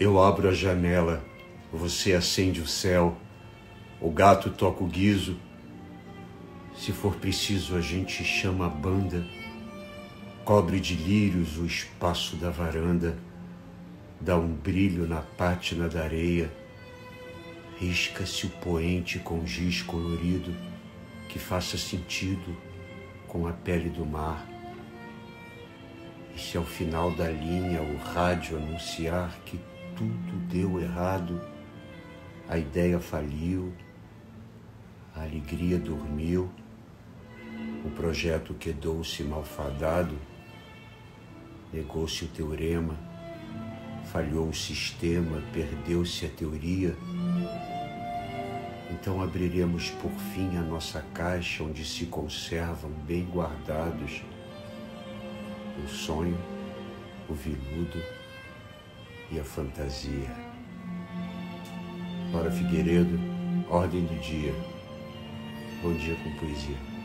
Eu abro a janela, você acende o céu, o gato toca o guiso. Se for preciso, a gente chama a banda, cobre de lírios o espaço da varanda, dá um brilho na pátina da areia, risca-se o poente com giz colorido que faça sentido com a pele do mar. E se ao final da linha o rádio anunciar que tudo deu errado, a ideia faliu, a alegria dormiu, o projeto quedou-se malfadado, negou-se o teorema, falhou o sistema, perdeu-se a teoria. Então abriremos por fim a nossa caixa onde se conservam bem guardados o sonho, o viludo e a fantasia. Laura Figueiredo, Ordem do Dia. Bom dia com poesia.